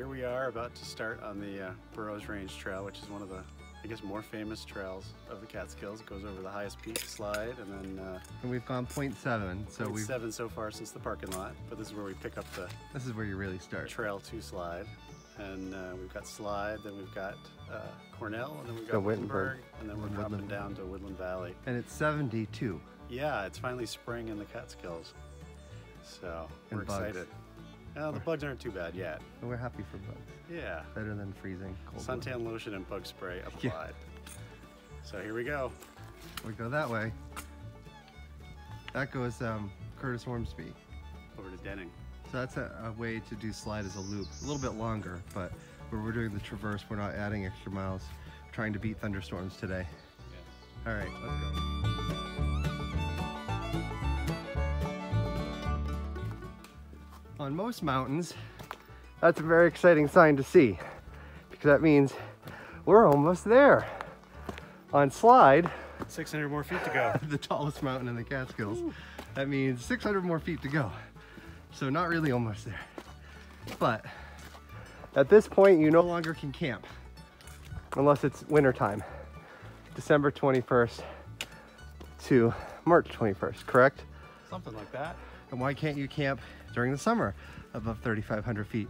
Here we are about to start on the uh, Burroughs Range Trail, which is one of the, I guess, more famous trails of the Catskills. It goes over the highest peak slide, and then uh, And we've gone 0.7, so we've, seven so far since the parking lot. But this is where we pick up the this is where you really start. Trail 2 slide. And uh, we've got Slide, then we've got uh, Cornell, and then we've The got Wittenberg. Wittenberg, and then we're And dropping Woodland. down to Woodland Valley. And it's 72. Yeah, it's finally spring in the Catskills. So we're excited. Uh, the bugs aren't too bad yet. And we're happy for bugs. Yeah. Better than freezing cold. Suntan lotion and bug spray Yeah. applied. So here we go. We go that way. That goes um, Curtis Ormsby. Over to Denning. So that's a, a way to do slide as a loop. A little bit longer, but where we're doing the traverse, we're not adding extra miles. trying to beat thunderstorms today. All right, let's go. On most mountains, that's a very exciting sign to see because that means we're almost there. On slide, 600 more feet to go. the tallest mountain in the Catskills, that means 600 more feet to go. So not really almost there. But at this point, you no longer can camp unless it's wintertime. December 21st to March 21st, correct? Something like that. And why can't you camp during the summer above 3,500 feet?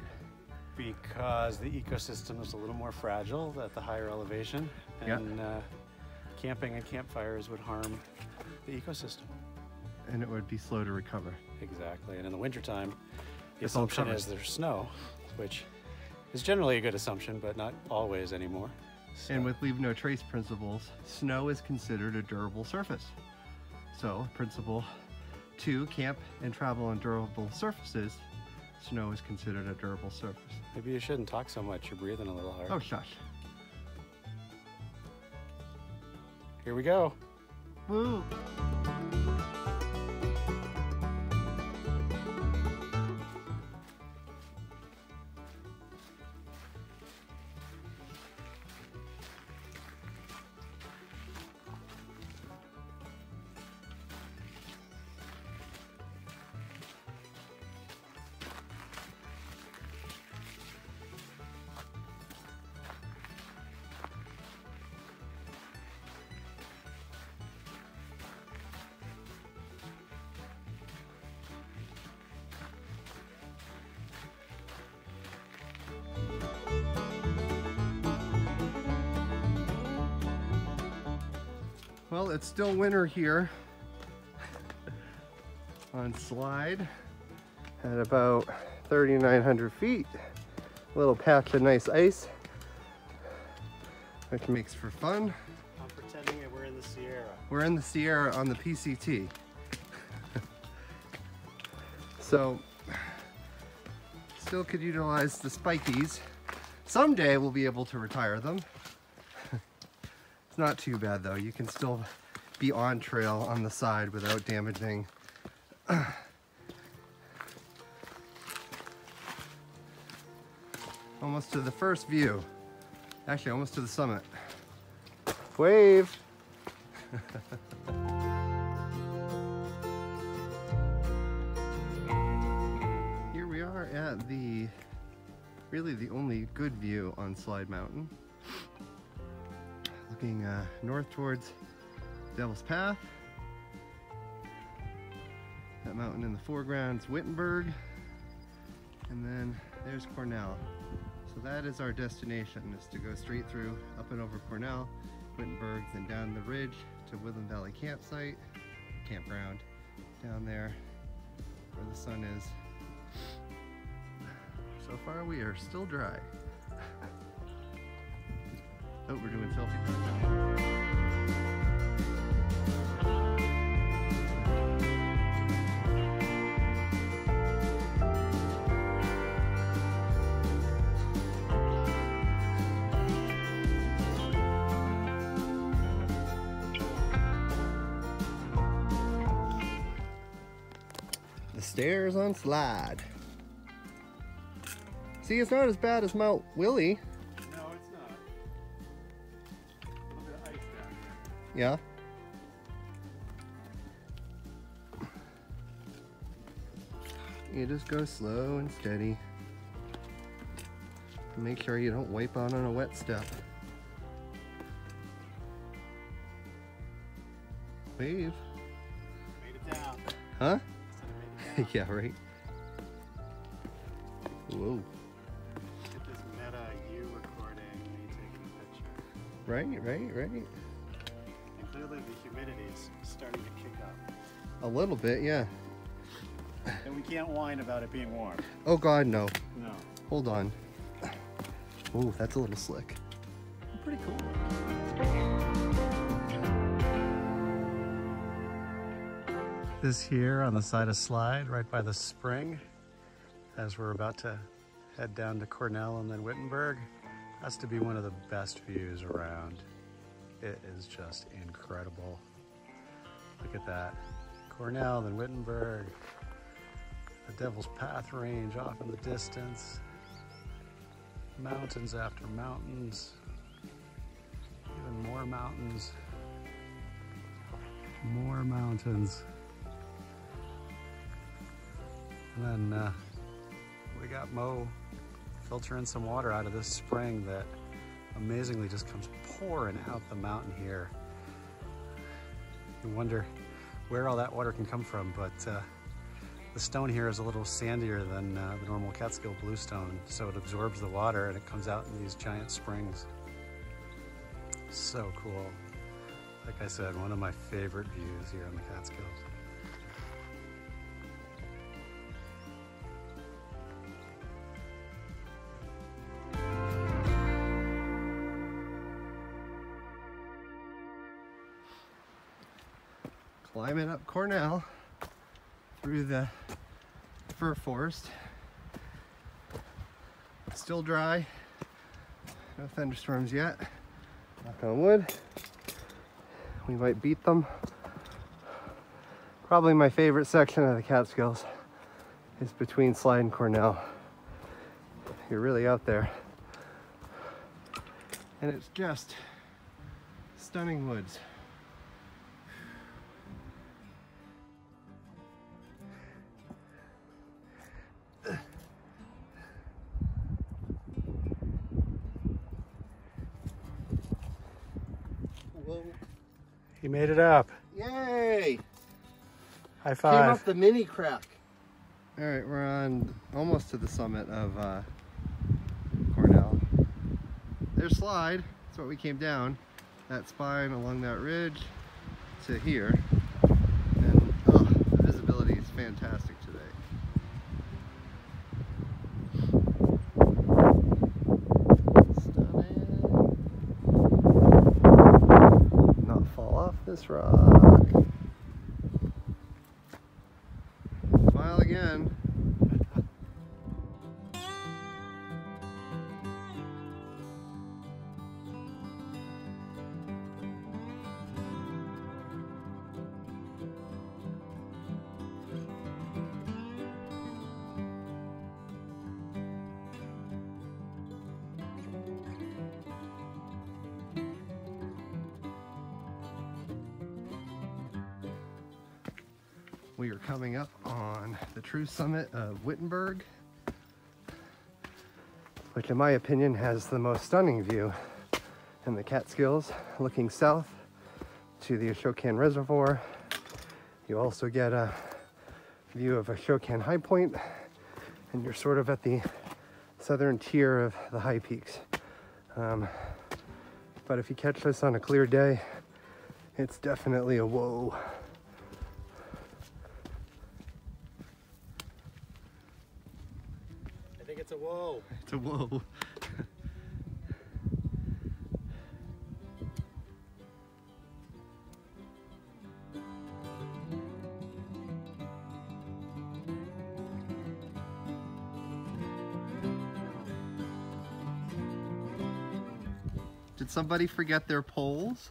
Because the ecosystem is a little more fragile at the higher elevation. And uh, camping and campfires would harm the ecosystem. And it would be slow to recover. Exactly. And in the wintertime, the It's assumption is there's snow, which is generally a good assumption, but not always anymore. So- And with leave no trace principles, snow is considered a durable surface. So, principle two, camp and travel on durable surfaces, snow is considered a durable surface. Maybe you shouldn't talk so much. You're breathing a little hard. Oh, shush. Here we go. Woo! Well, it's still winter here on slide at about 3,900 feet. A little patch of nice ice, which makes for fun. I'm pretending that we're in the Sierra. We're in the Sierra on the PCT. so, still could utilize the spikies. Someday we'll be able to retire them. Not too bad though. You can still be on trail on the side without damaging. almost to the first view. Actually, almost to the summit. Wave! Here we are at the, really the only good view on Slide Mountain. Looking uh, north towards Devil's Path. That mountain in the foreground is Wittenberg. And then there's Cornell. So that is our destination, is to go straight through up and over Cornell, Wittenberg, then down the ridge to Woodland Valley Campsite, campground down there where the sun is. So far we are still dry. oh, we're doing selfie. The stairs on slide. See, it's not as bad as Mount Willey. Yeah. You just go slow and steady. Make sure you don't wipe out on a wet step. Wave. Made it down. Huh? Said I made it down. yeah, right. Whoa. Get this meta you recording me taking a picture. Right, right, right. Clearly the humidity is starting to kick up. A little bit, yeah. And we can't whine about it being warm. Oh God, no. No. Hold on. Ooh, that's a little slick. Pretty cool. This here on the side of Slide, right by the spring, as we're about to head down to Cornell and then Wittenberg, has to be one of the best views around. It is just incredible. Look at that. Cornell, then Wittenberg, the Devil's Path Range off in the distance, mountains after mountains, even more mountains, more mountains. And then uh, we got Mo filtering some water out of this spring that amazingly just comes pouring out the mountain here. You wonder where all that water can come from, but uh, the stone here is a little sandier than uh, the normal Catskill bluestone, so it absorbs the water and it comes out in these giant springs. So cool. Like I said, one of my favorite views here in the Catskills. Climbing up Cornell through the fir forest. Still dry. No thunderstorms yet. Knock on wood. We might beat them. Probably my favorite section of the Catskills is between Slide and Cornell. You're really out there. And it's just stunning woods. He made it up. Yay! High five. Came five. up the mini crack. All right, we're on almost to the summit of uh, Cornell. There's Slide. That's what we came down. That spine along that ridge to here. And oh, the visibility is fantastic today. Stunning. Not fall this We are coming up on the true summit of Wittenberg, which in my opinion has the most stunning view in the Catskills, looking south to the Ashokan Reservoir. You also get a view of Ashokan High Point, and you're sort of at the southern tier of the high peaks. Um, but if you catch this on a clear day, it's definitely a whoa. I think it's a a whoa. Did somebody forget their poles?